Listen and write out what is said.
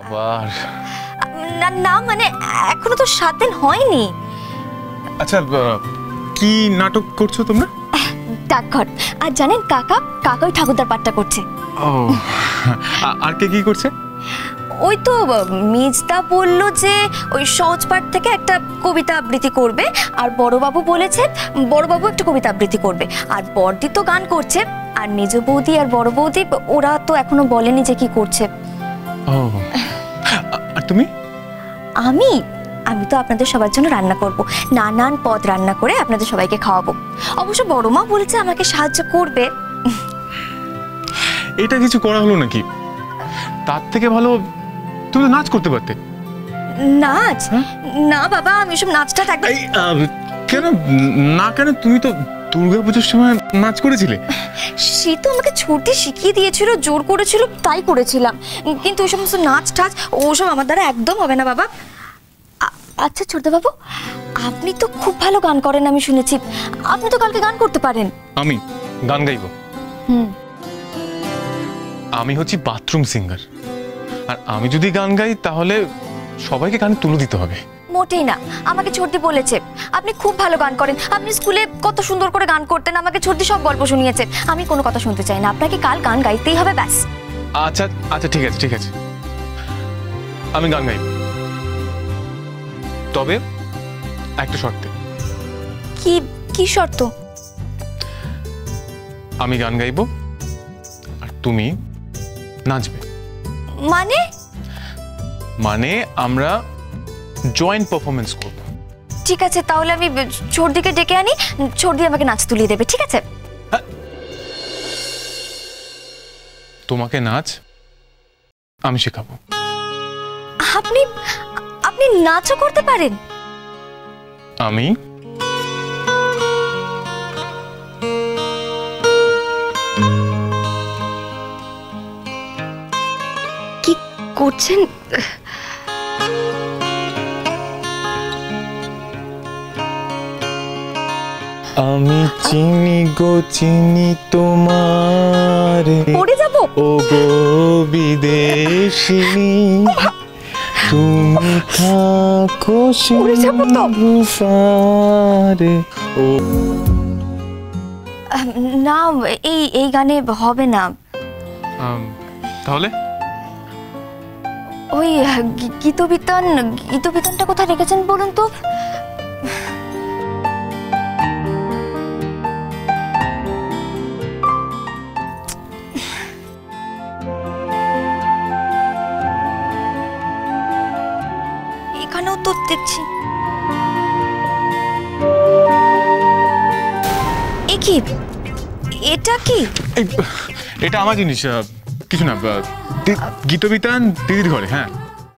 আবার। না না মানে এখনও তো সাত দিন হয়নি। আচ্ছা কি নাটক করছ তোমরা? ডাকঘর। আর জানেন কাকা কাকা ওই ঠাকুরদার পাঠটা করছে। ও আর কে কি করছে? ওই তো মিজদা বলল যে ওই সহজ পাঠ থেকে একটা কবিতা আবৃত্তি করবে আর বড়বাবু বলেছে বড়বাবু একটা কবিতা আবৃত্তি করবে। আর বড়দি তো গান করছে আর মেজ বৌদি আর বড় বৌদি ওরা তো এখনও বলেনি যে কি করছে। ও আর তুমি? আমি? আমি তো আপনাদের সবার জন্য রান্না করব। নানান পদ রান্না করে আপনাদের সবাইকে খাওয়াবো। অবশ্য বড় মা বলেছে আমাকে সাহায্য করবে। এটা কিছু করা হলো নাকি? তার থেকে ভালো তুমি নাচ করতে পারতে। নাচ? হ্যাঁ? না বাবা আমি সব নাচটা এই কেন? না কেন? তুমি তো দুর্গাপুজোর সময় নাচ করেছিলে? সে তো আমাকে ছুটি শিখিয়ে দিয়েছিল জোর করেছিল তাই করেছিলাম। কিন্তু ওই সমস্ত নাচ টাচ ওসব আমার দ্বারা একদম হবে না বাবা। আচ্ছা ছোটদা বাবু আপনি তো খুব ভালো গান করেন আমি শুনেছি। আপনি তো কালকে গান করতে পারেন। আমি গান গাইবো। হুম। আমি হচ্ছি বাথরুম সিঙ্গার। আর আমি যদি গান গাই তাহলে সবাইকে গান তুলে দিতে হবে। মোটেই না। আমাকে ছোটদি বলেছে। আপনি খুব ভালো গান করেন। আপনি স্কুলে কত সুন্দর করে গান করতেন আমাকে ছোটদি সব গল্প শুনিয়েছে আমি কোনো কথা শুনতে চাই না। আপনাকে কাল গান গাইতেই হবে ব্যাস। আচ্ছা আচ্ছা ঠিক আছে ঠিক আছে। আমি গান গাইব তবে একটা শর্তে। কি কি শর্ত? আমি গান গাইবো আর তুমি নাচবে। মানে? মানে আমরা জয়েন্ট পারফরমেন্স করব। ঠিক আছে তাহলে আমি ছোটদিকে ডেকে আনি ছোটদি আমাকে নাচ তুলিয়ে দেবে ঠিক আছে? তোমাকে নাচ আমি শেখাবো। আপনি আপনি নাচও করতে পারেন। আমি? কি করছেন? আমি চিনি গো চিনি তোমার। পড়ে যাব? ও গো বিদেশিনী তুমি থাকো পড়ে যাব তো। সিন্ধুপারে ও না এই এই গানে হবে না। তাহলে? ওই গীতবিতান গীতবিতানটা কোথায় রেখেছেন বলুন তো? এখানেও তো দেখছি এ কি? এটা কি? এটা আমার জিনিস কিছু না গীতবিতান দিদির ঘরে হ্যাঁ।